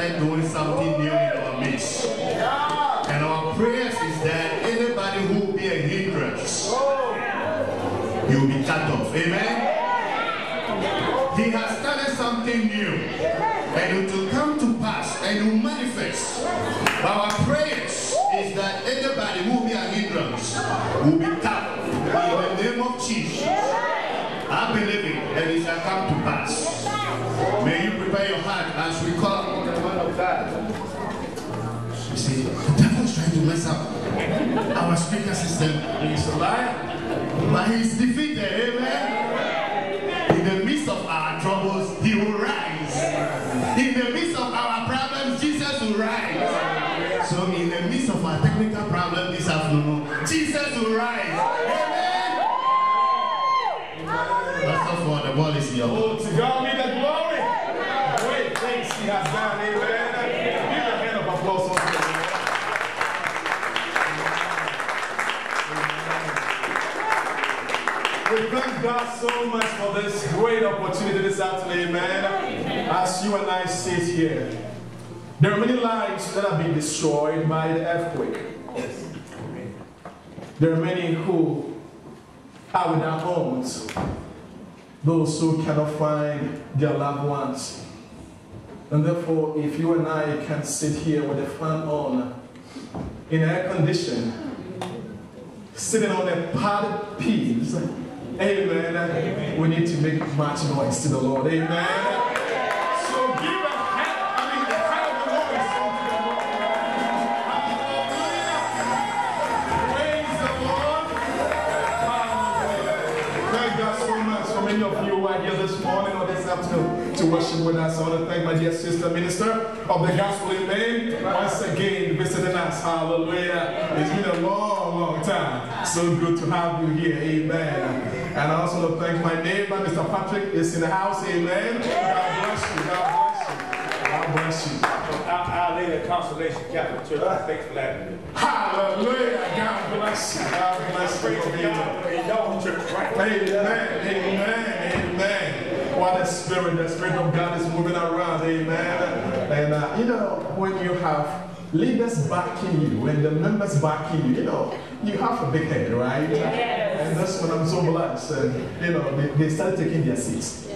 started doing something new our speaker system. He's a liar, but he's defeated. So much for this great opportunity this afternoon, amen. As you and I sit here, there are many lives that have been destroyed by the earthquake. There are many who are without homes those who cannot find their loved ones. And therefore, if you and I can sit here with a fan on, in air condition, sitting on a padded piece, amen, we need to make much noise to the Lord, amen. So give a hand, I mean, a kind of noise unto the Lord. Hallelujah. Praise the Lord. Hallelujah. Thank God so much for many of you who are here this morning or this afternoon to worship with us. I want to thank my dear sister minister of the gospel Maine once again visiting us. Hallelujah. It's been a long, long time. So good to have you here. Amen. And I also want to thank my neighbor, Mr. Patrick, is in the house. Amen. God bless you. God bless you. God bless you. Our, Our Lady of Consolation Catholic Church, thanks for that. Hallelujah. God bless you. God bless you. Praise for being. God. In y'all? Amen. Amen. Amen. What the Spirit, the Spirit of God is moving around. Amen. And uh, you know, when you have leaders backing you and the members backing you, you know, you have a big head, right? Yes. And that's when I'm so blessed. And, you know, they, they started taking their seats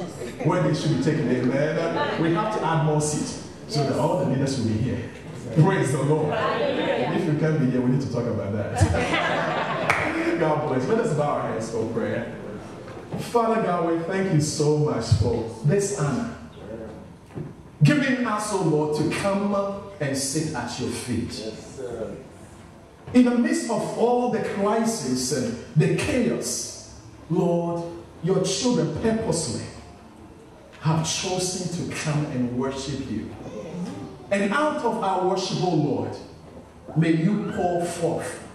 where they should be taking. Amen. We have to add more seats so that all the leaders will be here. Praise the Lord. And if you can't be here, we need to talk about that. God bless. Let us bow our heads for prayer. Father God, we thank you so much for this honor. Giving us, oh Lord, to come and sit at your feet. In the midst of all the crisis and the chaos, Lord, your children purposely have chosen to come and worship you. And out of our worship, oh Lord, may you pour forth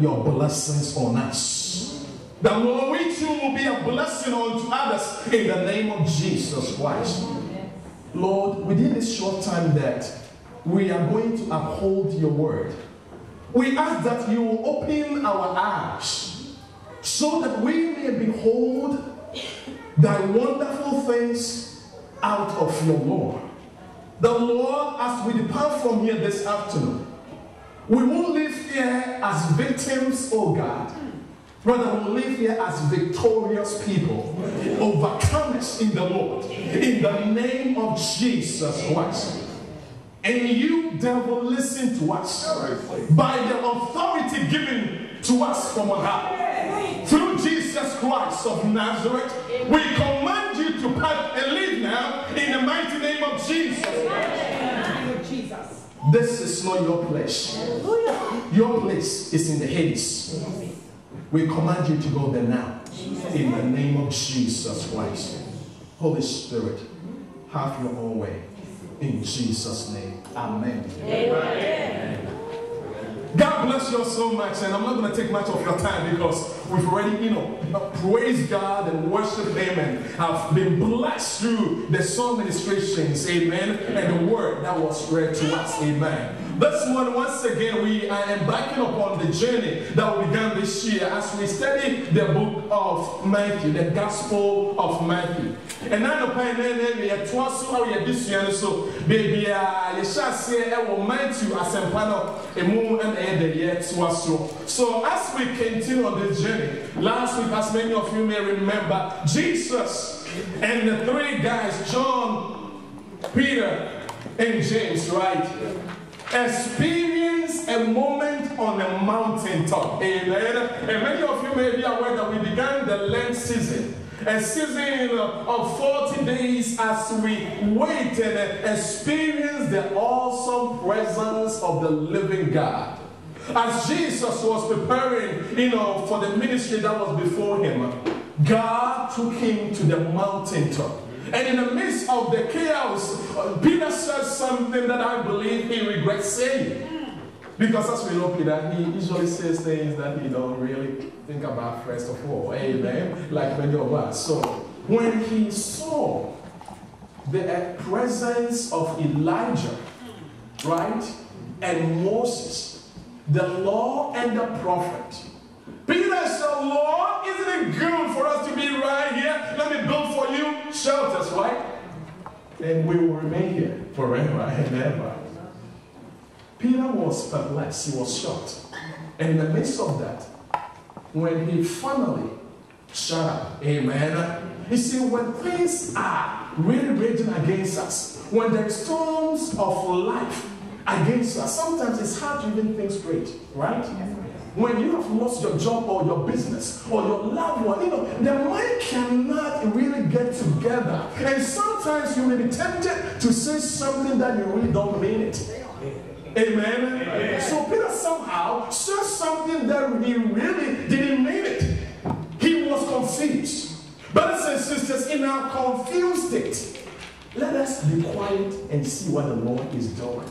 your blessings on us. That Lord, we too will be a blessing unto others in the name of Jesus Christ. Lord, within this short time that we are going to uphold your word, we ask that you will open our eyes so that we may behold thy wonderful things out of your law. The Lord, as we depart from here this afternoon, we won't live here as victims, oh God. Rather, we'll live here as victorious people, overcomers in the Lord, in the name of Jesus Christ. And you, devil, listen to us by the authority given to us from high. Through Jesus Christ of Nazareth, we command you to pack and leave now in the mighty name of Jesus. This is not your place. Your place is in the Hades. We command you to go there now. In the name of Jesus Christ. Holy Spirit, have your own way. In Jesus' name. Amen. God bless you so much, and I'm not going to take much of your time because we've already, you know, praised God and worshiped Him and have been blessed through the song ministrations, amen, and the word that was read to us, amen. This morning, once again, we are embarking upon the journey that we began this year as we study the book of Matthew, the Gospel of Matthew. And now the point we are so we are this year so baby uh you shall say I will Matthew asempa no emu and eh the year. So as we continue on this journey, last week as many of you may remember, Jesus and the three guys, John, Peter, and James, right? Experience a moment on a mountaintop. Amen. And many of you may be aware that we began the Lent season. A season of 40 days as we wait and experience the awesome presence of the living God. As Jesus was preparing, you know, for the ministry that was before him, God took him to the mountaintop. And in the midst of the chaos, uh, Peter says something that I believe he regrets saying. Because as we know Peter, he usually says things that he don't really think about first of all. Amen. Like many of us. So when he saw the uh, presence of Elijah, right, and Moses, the law and the prophet, Peter said, Lord, isn't it good for us to be right here? Let me build for you shelters, right? And we will remain here forever and ever. Peter was perplexed, he was shocked. And in the midst of that, when he finally shut up, amen. You see, when things are really raging against us, when there are storms of life against us, sometimes it's hard to even think straight, right? When you have lost your job or your business or your loved one, you know, the mind cannot really get together. And sometimes you may be tempted to say something that you really don't mean it. Amen. Amen. So Peter somehow said something that he really didn't mean it. He was confused. Brothers and sisters, in our confused state, let us be quiet and see what the Lord is doing.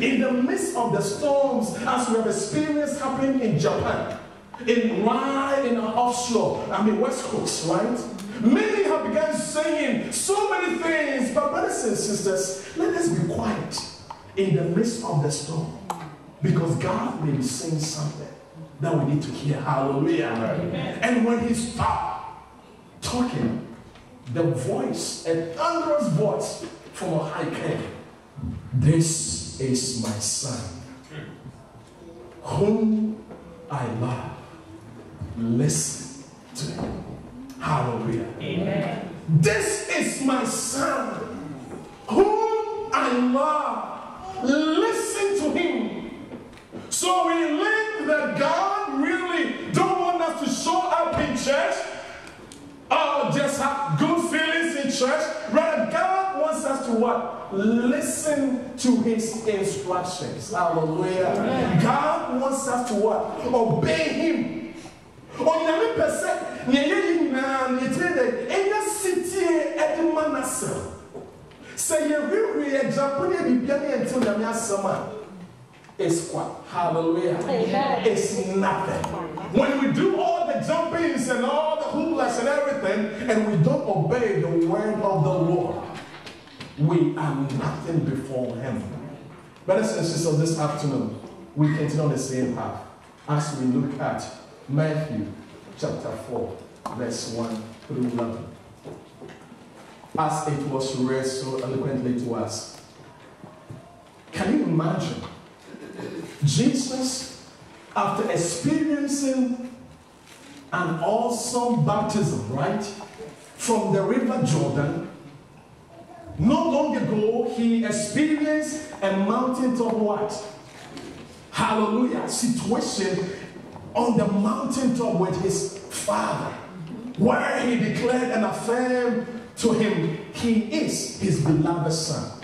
In the midst of the storms, as we have experienced happening in Japan, in right in our offshore, I mean West Coast, right? Many have begun saying so many things, but brothers and sisters, let us be quiet in the midst of the storm. Because God may be saying something that we need to hear. Hallelujah. Amen. And when he stopped talking, the voice, a thunderous voice from a high king. This is my son, whom I love. Listen to him. Hallelujah. Amen. This is my son, whom I love. Listen to him. So we learn that God really don't want us to show up in church church. Rather, God wants us to what? Listen to his instructions. Hallelujah. Amen. God wants us to what? Obey him. onyame pɛ sɛ nea ɛyɛ yi nyinaa no yɛtiri dɛ ɛnyɛ sitie ɛde ma n'asɛm sɛ yɛhwehwɛ agyinapo ne abibia ne asɛm a it's what? Hallelujah. Amen. It's nothing. When we do all the jumpings and all the hoolas and everything, and we don't obey the word of the Lord, we are nothing before Him. Brothers and sisters, this afternoon, we continue on the same path as we look at Matthew chapter 4, verse 1 through 11. As it was read so eloquently to us. Can you imagine? Jesus, after experiencing an awesome baptism, right? From the river Jordan, not long ago, he experienced a mountaintop what? Hallelujah. Situation on the mountaintop with his father, where he declared and affirmed to him, he is his beloved son.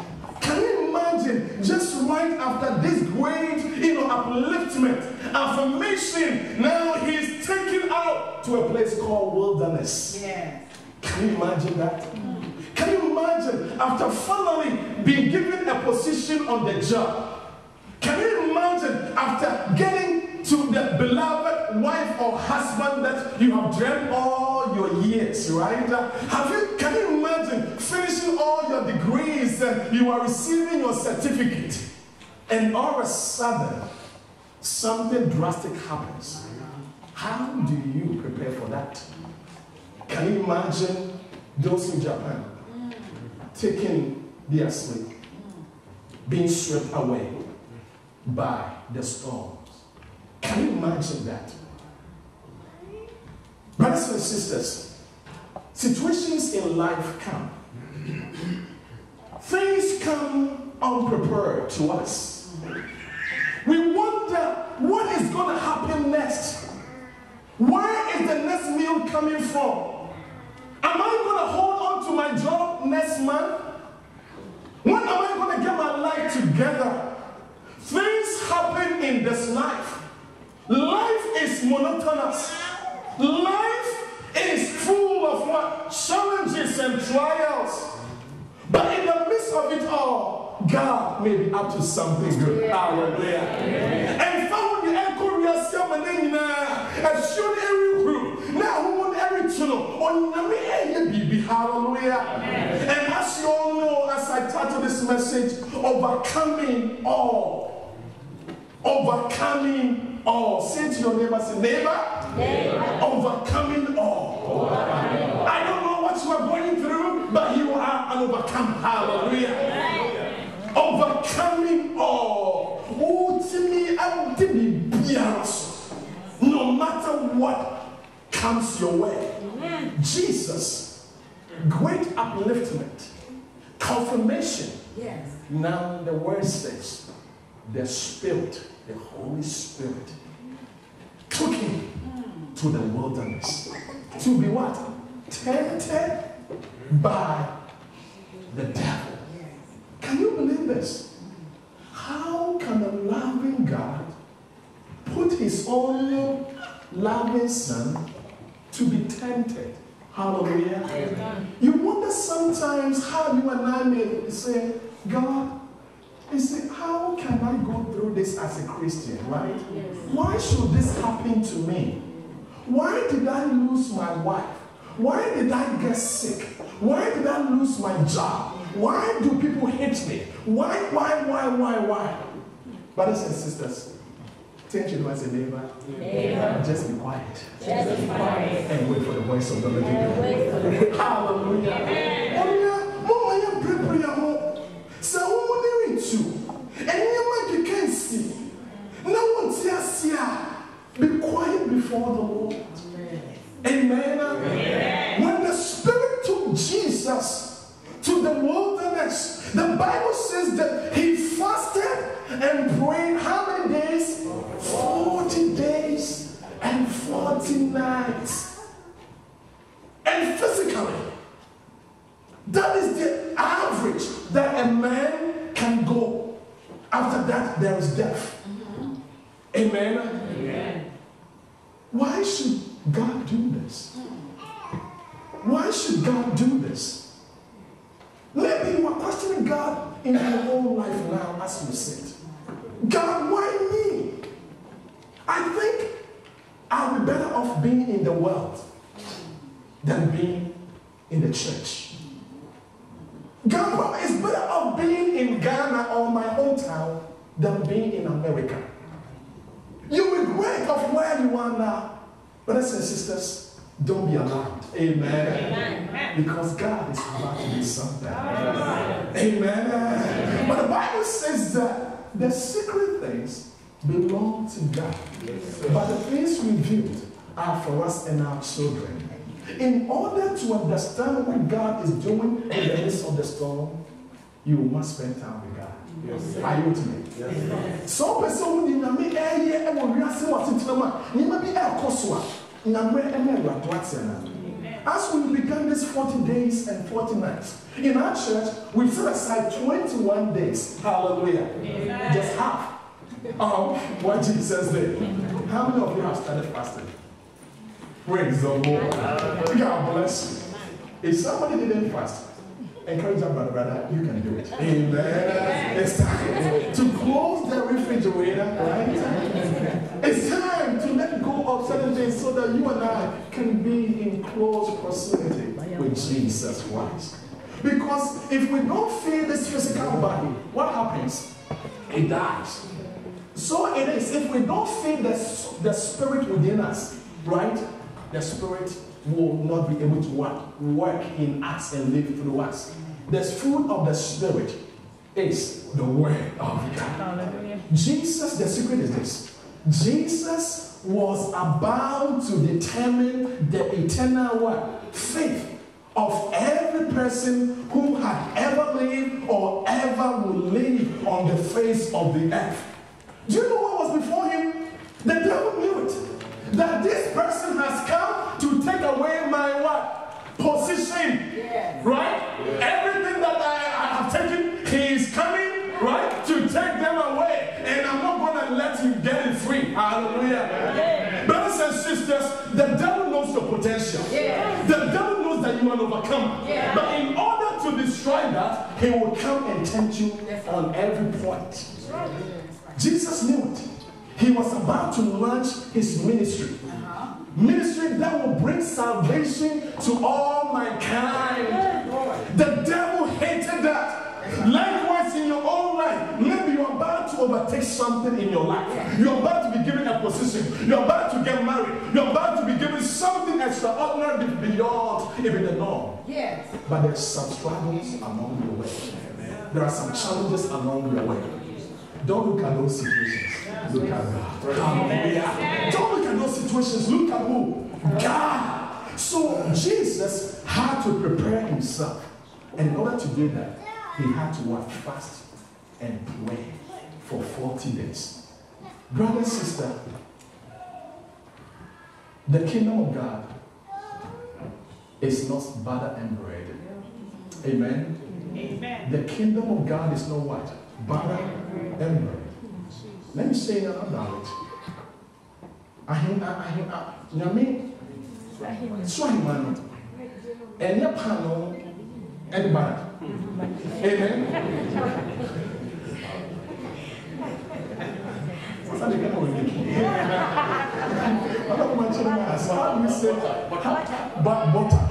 Can you imagine just right after this great, you know, upliftment, affirmation, now he's taken out to a place called wilderness. Yeah. Can you imagine that? Can you imagine after finally being given a position on the job? Can you imagine after getting to the beloved wife or husband that you have dreamed all your years, right? Have you can you imagine finishing all your degrees and you are receiving your certificate? and all of a sudden, something drastic happens. How do you prepare for that? Can you imagine those in Japan taking their sleep, being swept away by the storms? Can you imagine that? Brothers and sisters, situations in life come. Things come unprepared to us. We wonder what is going to happen next. Where is the next meal coming from? Am I going to hold on to my job next month? When am I going to get my life together? Things happen in this life. Life is monotonous. Life is full of what? Challenges and trials. But in the midst of it all, God may be up to something good. Hallelujah. And found the echo ɛsuo no ɛrehuru na ahomo no ɛretu no ɔnyame ɛyɛ biribi hallelujah and as you all know as I title this message overcoming all overcoming all. Say to your neighbor say neighbor, overcoming all. I don't know what you are going through but you are an overcomer. Hallelujah. Overcoming all. Wotumi ade biribiara so no matter what comes your way. Jesus, great upliftment, confirmation. Yes. Now the word says, the Spirit, the Holy Spirit, took him to the wilderness to be what? Tempted by the devil. Can you believe this? How can a loving God put his own loving son to be tempted. Hallelujah. Amen. You wonder sometimes how you and I may say, God, you see, how can I go through this as a Christian, right? Yes. Why should this happen to me? Why did I lose my wife? Why did I get sick? Why did I lose my job? Why do people hate me? Why, why, why, why, why? Brothers and sisters, to as a neighbor. Neighbor. Just be quiet. Just be quiet. And wait for the voice of the Lord. And wait for the Hallelujah. Ɔnua, mama yɛ mpirapira ho. Sɛ wɔn ne retu, nneɛma keka nsi, na wɔn ti ase a, be quiet before the Lord. Amen. When the Spirit took Jesus to the wilderness, the Bible says that he fasted and prayed how many days? 40 days and 40 nights. And physically, that is the average that a man can go. After that, there is death. Amen. Why should God do this? Why should God do this? Maybe you are questioning God in your own life now as you sit. God, why me? I think I'll be better off being in the world than being in the church. God, it's better off being in Ghana or my hometown than being in America. You regret of where you are now. Brothers and sisters, don't be alarmed. Amen. Because God is about to do something. Amen. But the Bible says that the secret things belong to God. But the things revealed are for us and our children. In order to understand what God is doing in the midst of the storm, you must spend time with God. Are you with me? So person ni nyame ɛyɛ ɛwɔ wiase wɔ asetena mu a nneɛma bi ɛrekɔ so a nyame ɛna ɛwurade ate na. As we began these 40 days and 40 nights, in our church, we set aside 21 days. Hallelujah. Just half of um, what Jesus did. How many of you have started fasting? Praise the Lord. God bless you. If somebody didn't fast, encourage that brother, brother, you can do it. Amen. It's time to close the refrigerator, right? It's time to let go of certain things so that you and I can be in close proximity with Jesus Christ. Because if we don't feel this physical body, what happens? it dies. So it is. If we don't feed the, the spirit within us, right, the spirit will not be able to what? Work in us and live through us. The fruit of the spirit is the word of God. Hallelujah. Jesus, the secret is this. Jesus was about to determine the eternal what? Faith of every person who had ever lived or ever will live on the face of the earth. Do you know what was before him? The devil knew it. That this person has come to take away my what? Position. Right? Everything that devil knows that you are an overcomer. But in order to destroy that, he will come and tempt you on every point. Jesus knew it. He was about to launch his ministry. Ministry that will bring salvation to all mankind. The devil hated that. Likewise, overtake something in your life. You're about to be given a position. You're about to get married. You're about to be given something extraordinary beyond even the norm. Yes. But there's some struggles along your way. There are some challenges along your way. Don't look at those situations. Look at God. Hallelujah. Don't look at those situations. Look at who? God. So Jesus had to prepare himself. And in order to do that, he had to what? Fast and pray for 40 days. Brother, sister, the kingdom of God is not butter and bread. Amen. Amen. The kingdom of God is not what? Butter and bread. Let me say another knowledge. Ahem, ahem, ah, nyame, so ahema no, ɛnyɛ paano ɛne butter. Amen. Sani kana wɔ ni. Ɔlọ́pàá máa ń kyerɛ mi asa, how do you say but butter?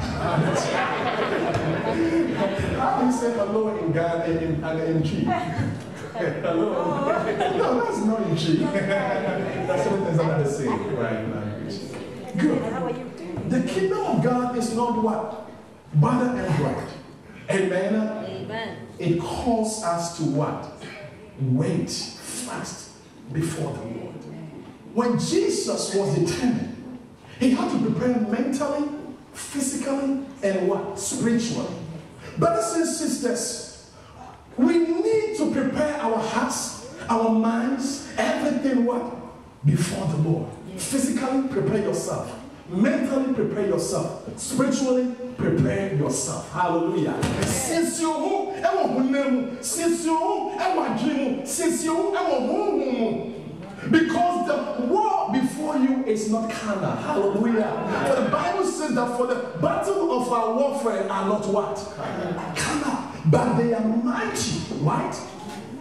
How do you say hello in Ghana in, in, in hello? No, that's not in Chi. that's what things I'm say, right? Language. Good. The kingdom of God is not what? Butter and bread. Amen. Amen. It calls us to what? Wait, fast before the Lord. When Jesus was determined, he had to prepare mentally, physically, and what? Spiritually. Brothers and sisters, we need to prepare our hearts, our minds, everything what? Before the Lord. Physically, prepare yourself. Mentally, prepare yourself. Spiritually, prepare yourself. Hallelujah. Since you who ever hunemu, since you who ever dream, since you who ever who because the war before you is not carnal. Hallelujah. For the Bible says that for the battle of our warfare are not what? Carnal. But they are mighty, right?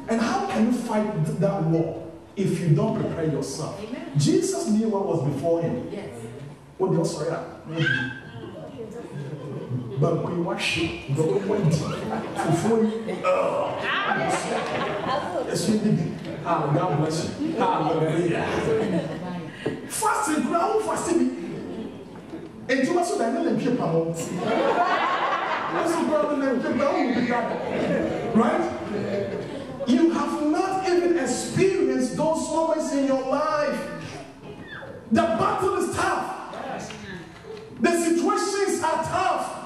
And how can you fight that war if you don't prepare yourself? Amen. Jesus knew what was before him. Yes. What the sorry? Mm-hmm. Banku yi wahye dɔbɔ di fufuo yi ɛso yi bi ah God bless you. Hallelujah. Fasting kura ho fasting. Bi ntoma so da ne na ntwe pa ɛso kura ne na ntwe pa ho bi da right? You have not even experienced those moments in your life. The battle is tough. The situations are tough.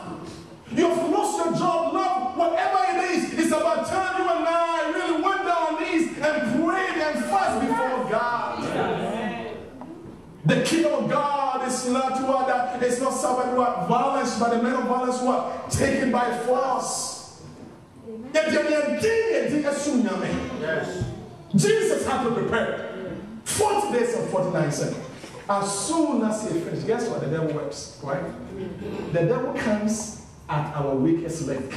You've lost your job, love, whatever it is. It's about time you and I really went down on knees and prayed and fast before God. The kingdom of God is not what that it's not suffered what violence, but the men of violence what taken by force. Yet they are doing it, Jesus had to prepare 40 days and 49 seconds. As soon as he finished, guess what? The devil works, right? The devil comes at our weakest link.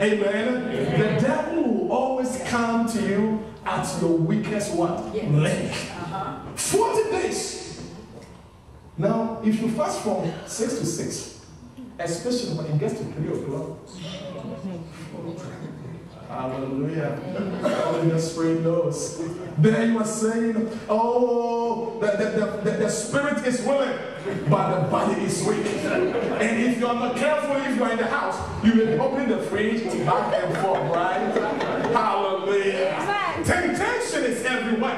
Amen. The devil will always come to you at your weakest what? Yes. Link. Uh-huh. 40 days. Now, if you fast from 6 to 6, especially when it gets to 3 o'clock, Hallelujah. Only the Spirit knows. There you are saying, oh, the, the, the, the spirit is willing, but the body is weak. And if you're not careful, if you're in the house, you will open the fridge back and forth, right? Hallelujah. Temptation is everywhere.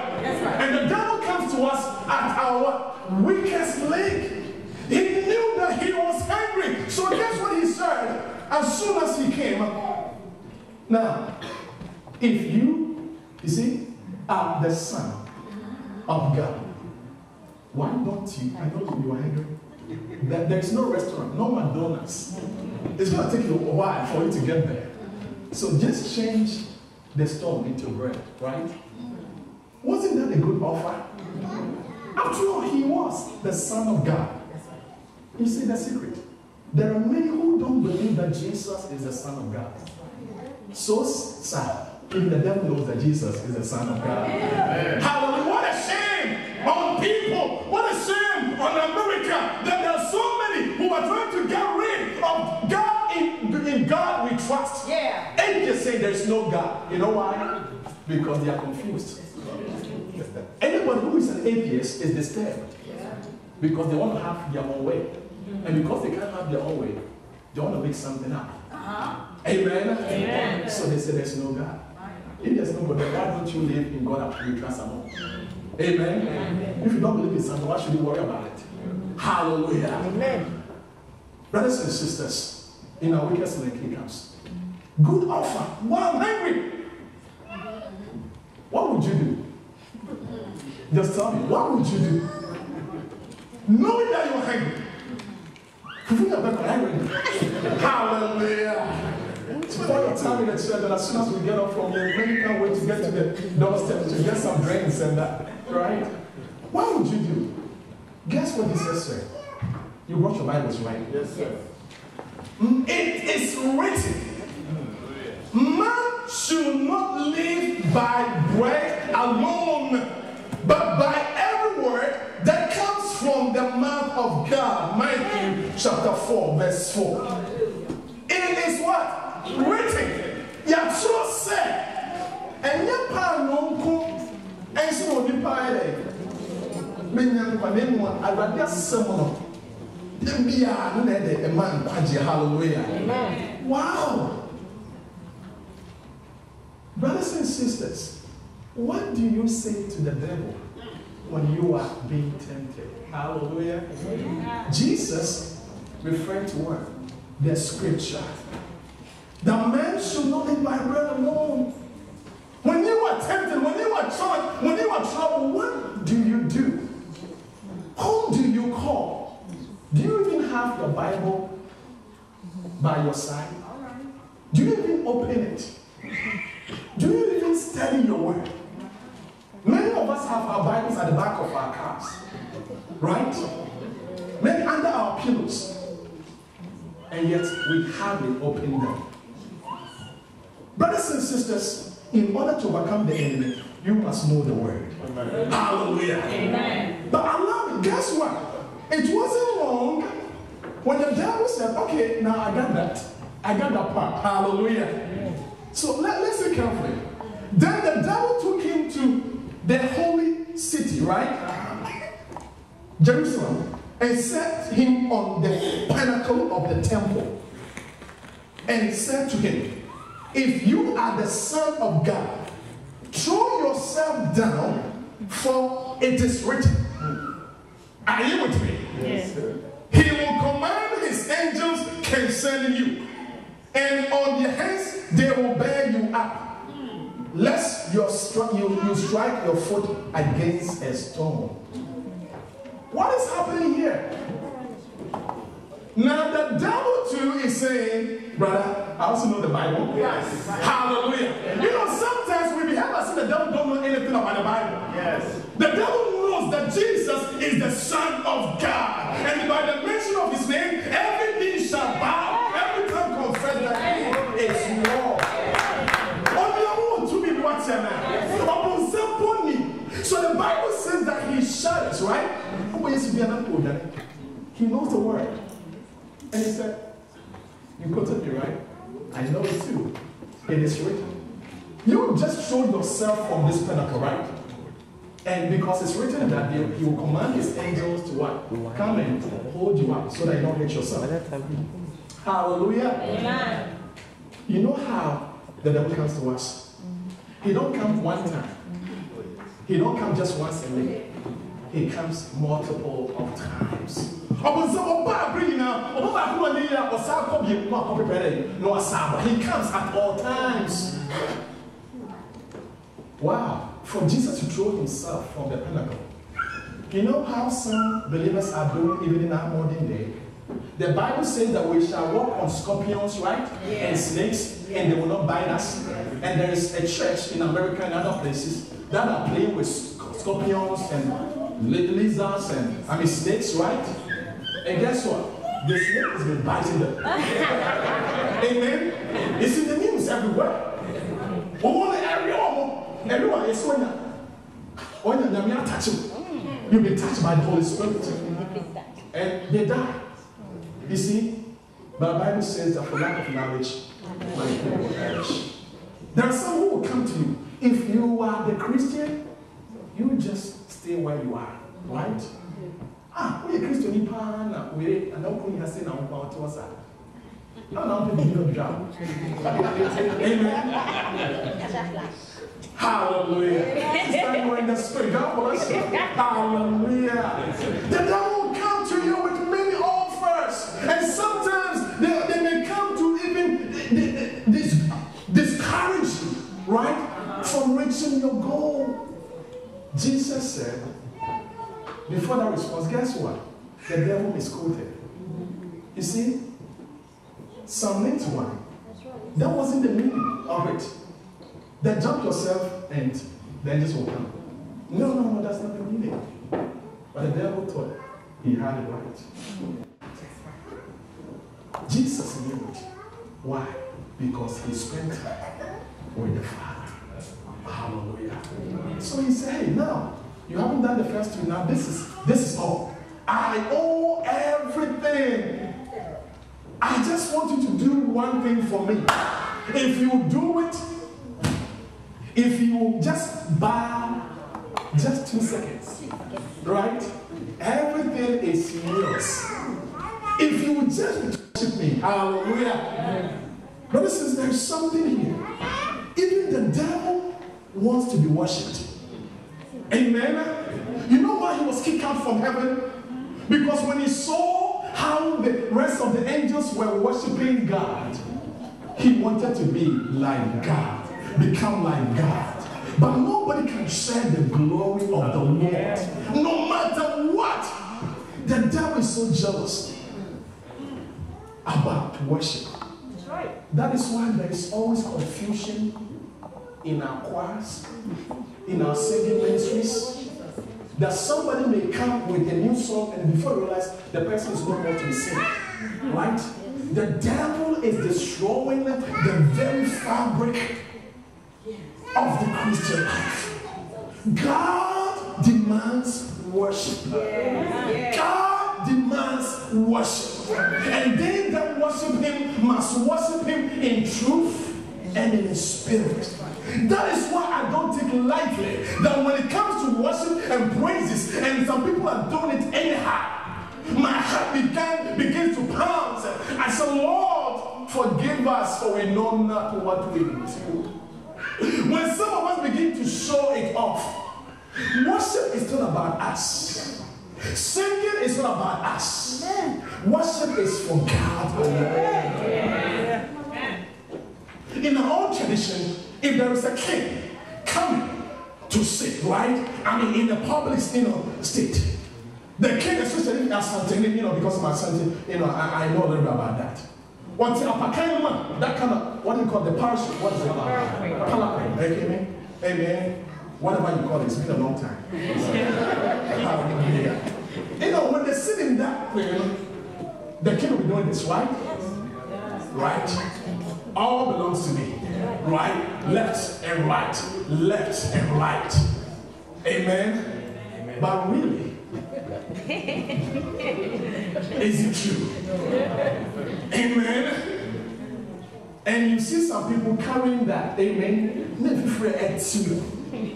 And the devil comes to us at our weakest link. He knew that he was angry. So guess what he said as soon as he came? Now, if you, you see, are the son of God, why don't you? I know you are hungry. There, there's no restaurant, no McDonald's. It's going to take you a while for you to get there. So just change the stone into bread, right? Wasn't that a good offer? After all, he was the Son of God. You see the secret? There are many who don't believe that Jesus is the Son of God. So sad. Even the devil knows that Jesus is the Son of God. Hallelujah. What a shame on people. What a shame on America that there are so many who are trying to get rid of God. In, in God we trust. Yeah. And just say there's no God. You know why? Because they are confused. Anyone who is an atheist is disturbed because they want to have their own way. And because they can't have their own way, they want to make something up. Uh-huh. Amen? Amen. So they say there's no God. If there's no God, why don't you live in God you trust someone? Amen? If you don't believe in something, why should you worry about it? Hallelujah. Amen. Brothers and sisters, in our weakest link, he comes. Good offer. Wow, I'm hungry. What would you do? Just tell me, what would you do? Knowing that you're hungry. Fulfill your better hungry. Hallelujah. Time in the church, and as soon as we get up from here, many can't wait to get to the doorstep to get some drinks and that. Right? What would you do? Guess what he says, sir? You brought your Bibles, right? Yes, sir. Mm, it is written, man should not live by bread alone, but by of God. Matthew chapter 4, verse 4. It is what? Written. Yàtúrọ̀ sẹ́, ẹ̀yẹ́ paano nko, ẹ̀sìn wọ̀ ní paa yẹ. Menya nkwa na emu a, Awurade asɛm no, Bia no na ɛde ɛma nkwagye hallelujah. Wow. Brothers and sisters, what do you say to the devil when you are being tempted? Hallelujah. Jesus referred to what? The scripture. The man should not live by bread alone. When you are tempted, when you are troubled, when you are troubled, what do you do? Whom do you call? Do you even have your Bible by your side? Do you even open it? Do you even study your word? Many of us have our Bibles at the back of our cars, right? Maybe under our pillows. And yet we hardly open them. Brothers and sisters, in order to overcome the enemy, you must know the word. Hallelujah. Amen. But allow me, guess what? It wasn't long when the devil said, okay, now I got that. I got that part. Hallelujah. So let, let's see carefully. Then the devil took him to the holy city, right? Jerusalem, and set him on the pinnacle of the temple. And said to him, If you are the Son of God, throw yourself down, for it is written. Are you with me? Yes. He will command his angels concerning you, and on your hands they will bear you up, lest you, you strike your foot against a stone. What is happening here? Now the devil too is saying, brother, I also know the Bible. Yes. Hallelujah. You know, sometimes we behave as if the devil don't know anything about the Bible. Yes. The devil knows that Jesus is the Son of God. And by the mention of his name, every knee shall bow, every tongue confess that he is Lord. Only I want to be what's your name. Upon simple knee. So the Bible says that he shouts, right? Who is the other He knows the word. And he said, You quoted me, right? I know it too. It is written. will just throw yourself from this pinnacle, right? And because it's written that he, he will command his angels to what? Come and hold you up so that you don't hit yourself. Hallelujah. Amen. You know how the devil comes to us? Mm-hmm. He don't come one time. He don't come just once a day. He comes multiple of times. Ọbụ nsọ ọba abiri nyinaa ọba baako wɔ ne yie a ɔsan akɔ bie mu akɔ pepere dɛ na ɔsan aba. He comes at all times. Wow, for Jesus to throw himself from the pinnacle. You know how some believers are doing even in our modern day? The Bible says that we shall walk on scorpions, right? And snakes, and they will not bite us. And there is a church in America and other places that are playing with scorpions and li- lizards and, I mean, snakes, right? And guess what? The snake has been biting them. Amen? It's in the news everywhere. Ọmọ ní ẹ̀rí ọmọ, ẹ̀rí wà yẹ sọ́nyà. Ọ̀nyà nyàmí àtàkì. You've been touched by the Holy Spirit. And they die. You see? But the Bible says that for lack of knowledge, my people will perish. There are some who will come to you. If you are the Christian, you just stay where you are, right? Ah, we are Christian, you pan, we and don't come here say now about to us. No, no, people don't drown. Amen. Hallelujah. Stand in the spirit. God bless you. Hallelujah. The devil will come to you with many offers. And sometimes they, they may come to even this, discourage you, right? From reaching your goal. Jesus said, before that response, guess what? The devil misquoted. You see, Psalm 91. That wasn't the meaning of it. Then jump yourself and then angels will come. No, no, no, that's not the meaning. But the devil thought he had it right. Jesus knew it. Why? Because he spent time with the Father. Hallelujah. So he said, hey, now, you haven't done the first two. Now this is this is all. I owe everything. I just want you to do one thing for me. If you do it, if you just bow just two seconds, right? Everything is yours. If you just worship me, hallelujah. But listen, there's something here. Even the devil wants to be worshipped. Amen. You know why he was kicked out from heaven? Because when he saw how the rest of the angels were worshiping God, he wanted to be like God, become like God. But nobody can share the glory of the Lord. No matter what. The devil is so jealous about worship. That is why there is always confusion in our choirs, in our singing ministries. That somebody may come with a new song and before you realize the person is not going to be singing. Right? The devil is destroying the very fabric of the Christian life. God demands worship. God demands worship. And they that worship him must worship him in truth and in spirit. That is why I don't take lightly that when it comes to worship and praises, and some people are doing it anyhow, my heart began begins to pound. I said, Lord, forgive us, for we know not what we do. When some of us begin to show it off, worship is not about us. Singing is not about us. Worship is for God alone. In our own tradition, if there is a king coming to sit, right? I mean, in the public, you know, state, the king, is especially in Asante, you know, because of my Asante, you know, I, I know a little bit about that. Upper kind man, that kind of, what do you call the parachute? What is it? Palanquin. Amen. Amen. Whatever you call it, it's been a long time. You know, when they sit in that thing, the king will be doing this, right? Right? All belongs to me. Right? Left and right. Left and right. Amen? But really, is it true? Amen? And you see some people carrying that, amen. Never free at you.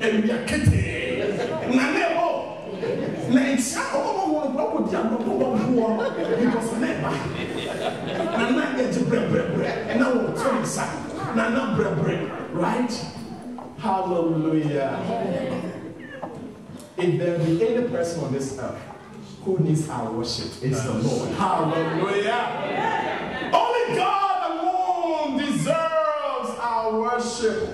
And we are kitty. Nanebo. Nancy, oh, what would you know? Because never. Nana get bre bre bre. Now, tell me, sir. Nana bre bre. Right? Hallelujah. If there be any person on this earth who needs our worship, it's the Lord. Hallelujah. Only God alone deserves our worship.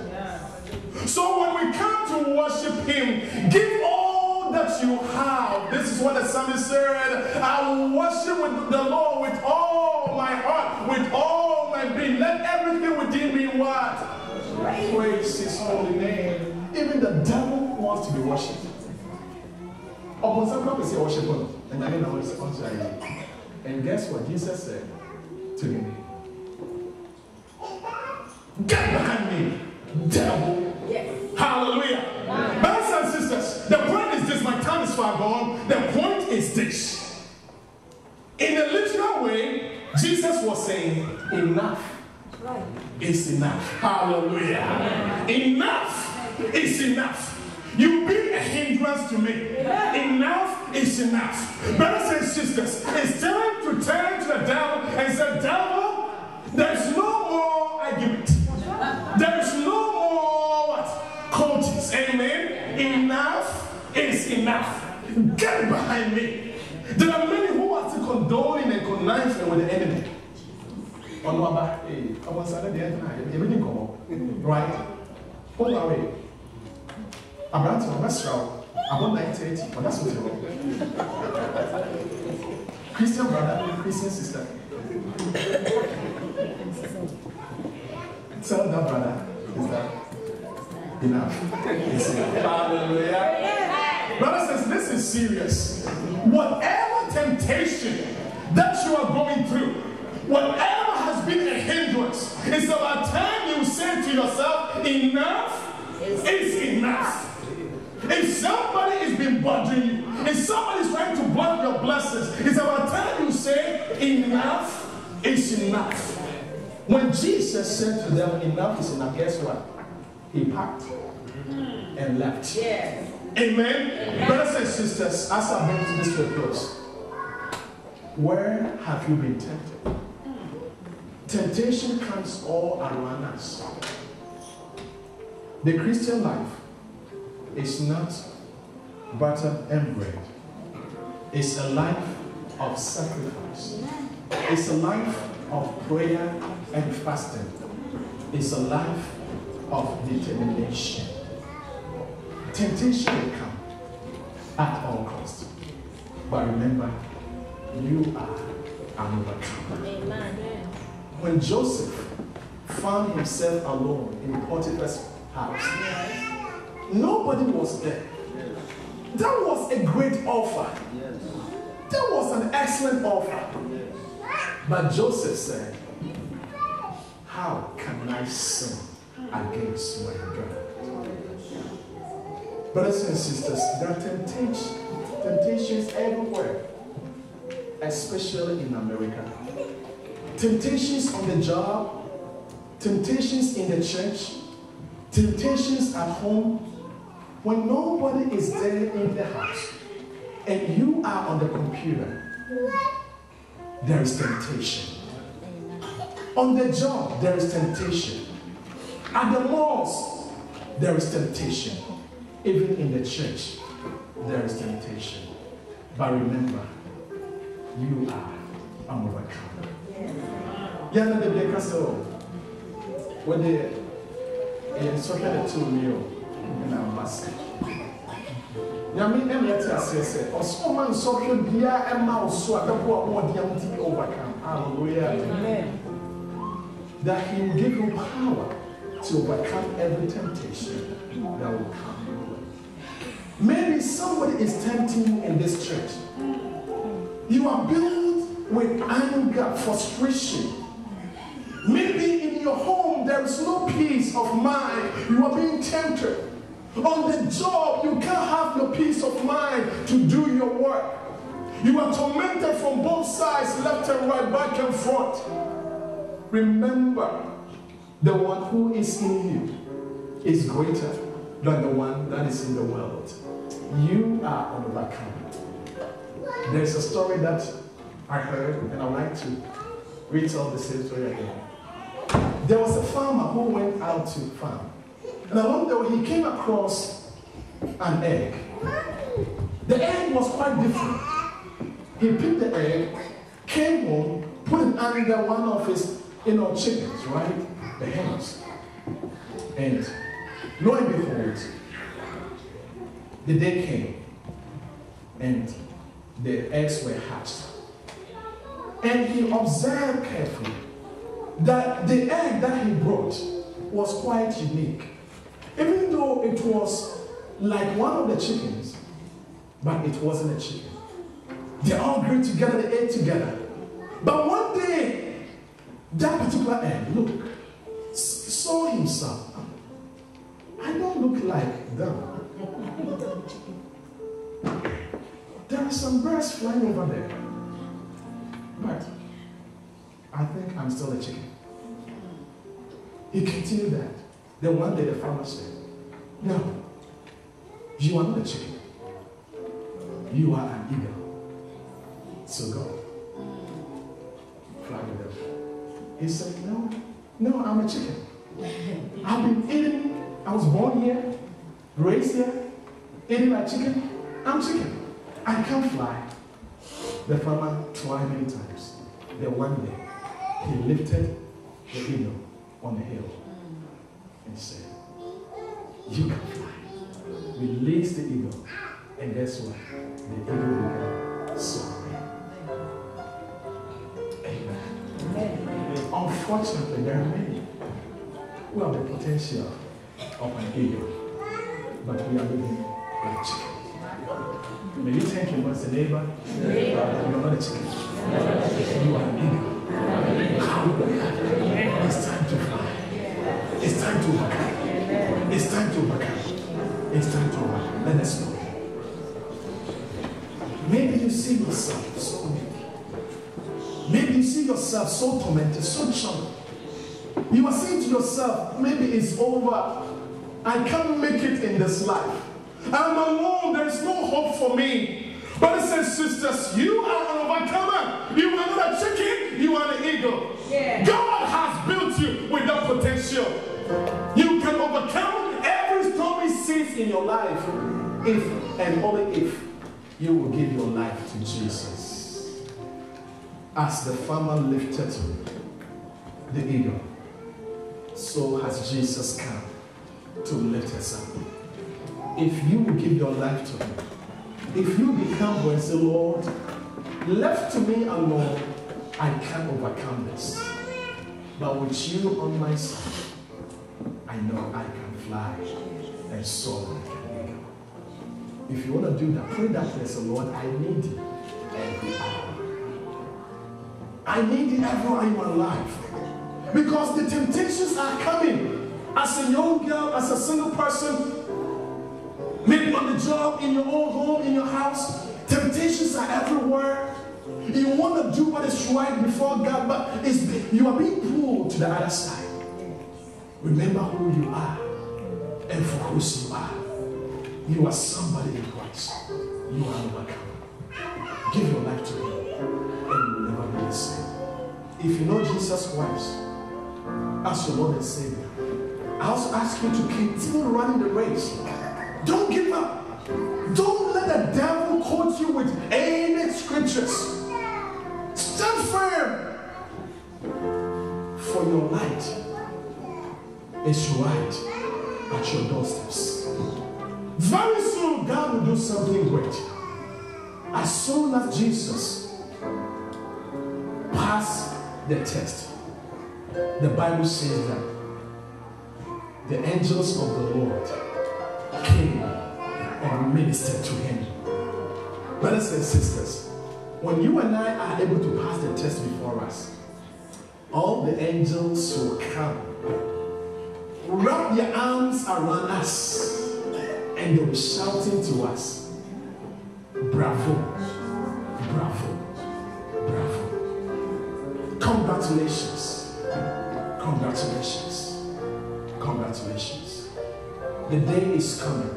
So when we come to worship Him, give all that you have. This is what the psalmist said. I will worship with the Lord with all my heart, with all my being. Let everything within me what? Praise His holy name. Even the devil wants to be worshipped. Upon some come say worship and I know it's you. And guess what Jesus said to him? Get behind me, devil. Yes. Hallelujah. Brothers and sisters, the point is this, my time is far gone. The point is this. In a literal way, Jesus was saying, enough is enough. Hallelujah. Enough is enough. You be a hindrance to me. Is enough. Brothers and sisters, it's time to turn to the devil and say, Devil, there's no more argument. There's no more what? Coaches. Amen. Enough is enough. Get behind me. There are many who are still condoning and conniving with the enemy. nkɔmɔ eh, eh, right hold on wait aberante ɔbɛsra wo nine thirty ɔda so te hɔ christian brother christian sister. Tell that brother is that enough? Hallelujah. Brothers and sisters this is serious. Whatever temptation that you are going through Whatever has been a hindrance, it's about time you say to yourself, enough is enough. If somebody is been bothering you, if somebody is trying to block your blessings, it's about time you say, enough is enough. When Jesus said to them, enough is enough, guess what? He packed and left. Amen. Brothers and sisters, as I bring to this to a close, where have you been tempted? Temptation comes all around us. The Christian life is not butter and bread. It's a life of sacrifice. It's a life of prayer and fasting. It's a life of determination. Temptation will come at all costs. But remember, you are an overcomer. When Joseph found himself alone in Potiphar's house, nobody was there. That was a great offer. That was an excellent offer. But Joseph said, How can I sin against my God? Brothers and sisters, there are temptations, temptations everywhere, especially in America. Temptations on the job, temptations in the church, temptations at home. When nobody is there in the house and you are on the computer, there is temptation. On the job, there is temptation. At the malls, there is temptation. Even in the church, there is temptation. But remember, you are an overcomer. Yana de Baker so oh, when they eh, in soccer the two meal in our basket. Nyame ɛna ɛte aseɛ sɛ ɔsoma nsɔhwɛ biara ɛma wo so a bɛboa wo ɔde am to overcome. Hallelujah. That he will give you power to overcome every temptation that will come your way. Maybe somebody is tempting you in this church. You are built with anger, frustration. Maybe in your home there is no peace of mind. You are being tempted. On the job, you can't have your peace of mind to do your work. You are tormented from both sides, left and right, back and front. Remember, the one who is in you is greater than the one that is in the world. You are on an overcomer. There's a story that I heard, and I'd like to retell the same story again. There was a farmer who went out to farm, and along the way he came across an egg. The egg was quite different. He picked the egg, came home, put it under one of his, you know, chickens, right? The hens. And lo and behold, the day came, and the eggs were hatched. And he observed carefully that the egg that he brought was quite unique. Even though it was like one of the chickens, but it wasn't a chicken. They all grew together, they ate together. But one day, that particular egg, look, saw himself. I don't look like them. There are some birds flying over there. But I think I'm still a chicken. He continued that. Then one day the farmer said, No, you are not a chicken. You are an eagle. So go. Fly with. He said, No, no, I'm a chicken. I've been eating, I was born here, raised here, eating like chicken. I'm chicken. I can't fly. The farmer tried many times. Then one day, he lifted the eagle on the hill and said, You can fly. Release the eagle. And guess what? The eagle began soaring. Amen. Unfortunately, there are many who have the potential of an eagle, but we are living like chickens. May you thank him as a neighbor. You are not a chicken. You are an eagle. Hallelujah. It's time to to overcome. It's time to overcome. Let us go. Maybe you see yourself so weak. Maybe you see yourself so tormented, so troubled. You are saying to yourself, maybe it's over. I can't make it in this life. I'm alone. There's no hope for me. Brothers and sisters, you are an overcomer. You are not a chicken, you are an eagle. Yeah. God has in your life if and only if you will give your life to Jesus. As the farmer lifted the eagle, so has Jesus come to lift us up. If you will give your life to Him, if you become humble and say, Lord, left to me alone, I can't overcome this. But with you on my side, I know I can fly and soar like an eagle. If you want to do that, pray that prayer. so Lord, I need you every hour. I need you every hour in my life. Because the temptations are coming. As a young girl, as a single person, maybe on the job, in your own home, in your house, temptations are everywhere. You want to do what is right before God, but you are being pulled to the other side. Remember who you are and for whose you are. You are somebody in Christ. You are an overcomer. Give your life to Him, and you will never be the same. If you know Jesus Christ as your Lord and Savior, I also ask you to continue running the race. Don't give up. Don't let the devil quote you with any scriptures. Stand firm. For your light is right your doorsteps. Very soon, God will do something great. As soon as Jesus passed the test, the Bible says that the angels of the Lord came and ministered to him. Brothers and sisters, when you and I are able to pass the test before us, all the angels will come, wrap their arms around us, and they'll be shouting to us, Bravo, bravo, bravo. Congratulations, congratulations. congratulations. The day is coming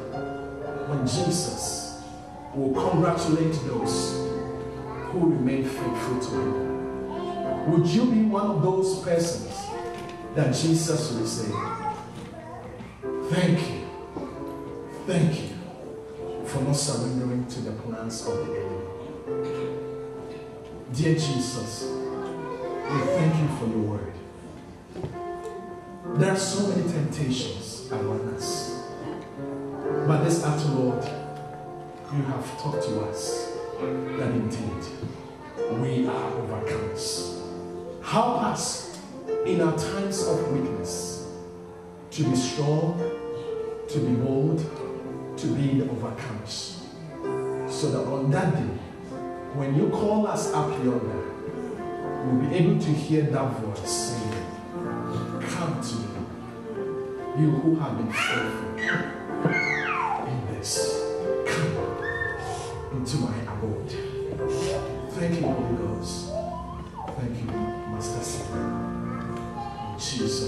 when Jesus will congratulate those who remain faithful to him. Would you be one of those persons that Jesus will say, Thank you, thank you for not surrendering to the plans of the enemy? Dear Jesus, we thank you for your word. There are so many temptations around us. But this after Lord, you have talked to us that indeed we are overcomers. Help us in our times of weakness to be strong, to be bold, to be the overcomers. So that on that day, when you call us up yonder, we'll be able to hear that voice saying, Come to me, you who have been faithful in this. Come into my abode. Thank you, Holy Ghost. Thank you, Master Savior. Jesus.